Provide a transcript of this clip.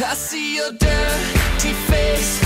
I see your dirty face.